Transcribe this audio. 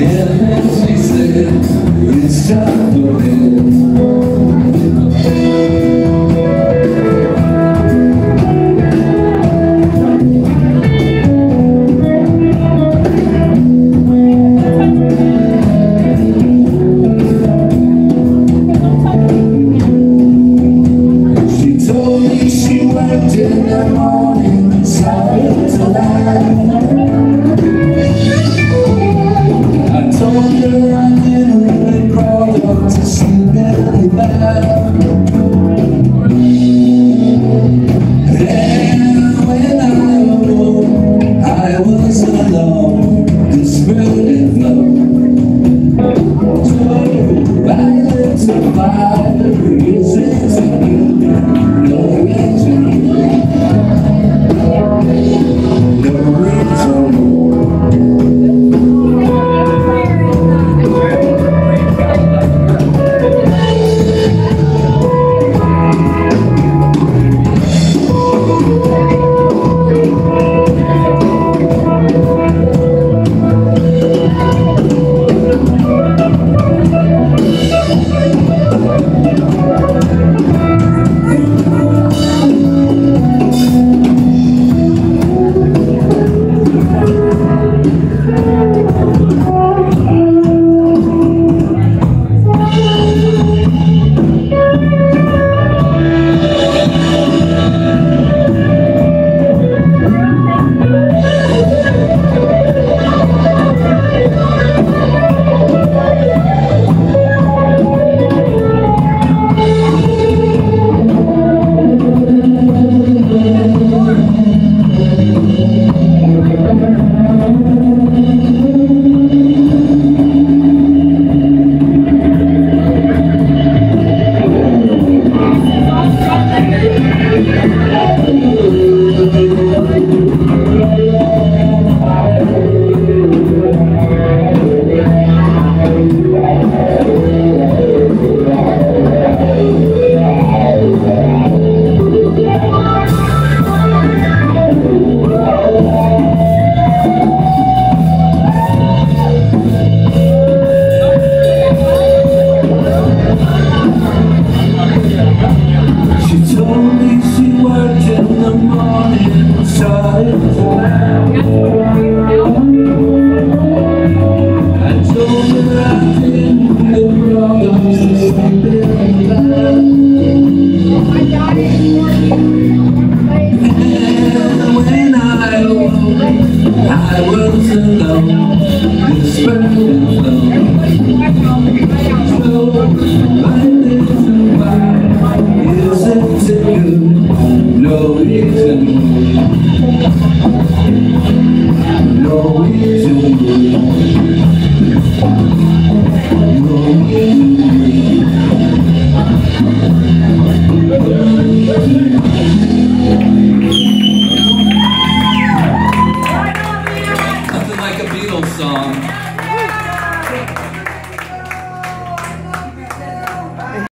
Yeah, she said, it's time for me. I will sing them, whisper No reason No reason Nothing like a Beatles song.